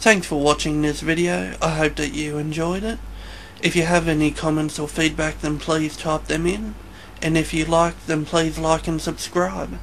Thanks for watching this video. I hope that you enjoyed it. If you have any comments or feedback then please type them in. And if you like then please like and subscribe.